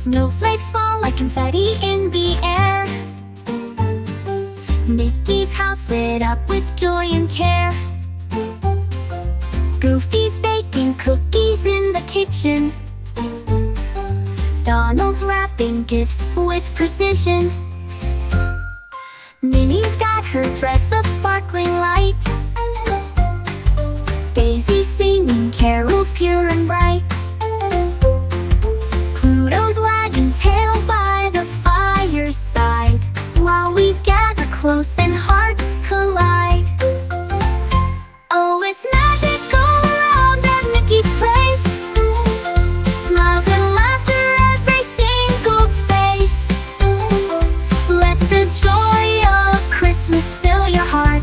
Snowflakes fall like confetti in the air. Mickey's house lit up with joy and care. Goofy's baking cookies in the kitchen. Donald's wrapping gifts with precision. Minnie's got her dress of sparkling light your heart.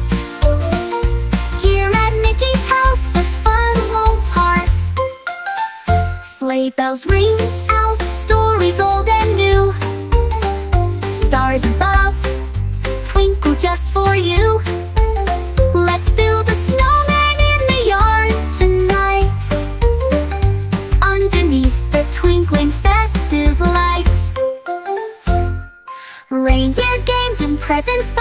Here at Mickey's house the fun won't part. Sleigh bells ring out, stories old and new. Stars above, twinkle just for you. Let's build a snowman in the yard tonight. Underneath the twinkling festive lights. Reindeer games and presents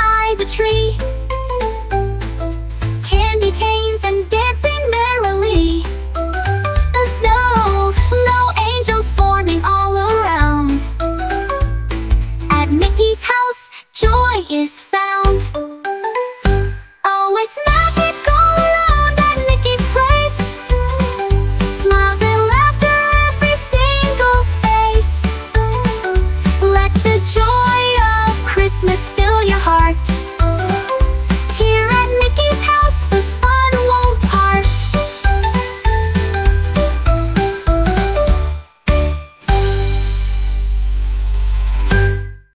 is found.